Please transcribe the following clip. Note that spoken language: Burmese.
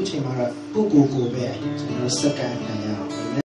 အခုချိန်မှာတော့ပုဂ္ဂိုလ်ကိုပဲကျွန်တော်စက္ကန့်ခံရအောင်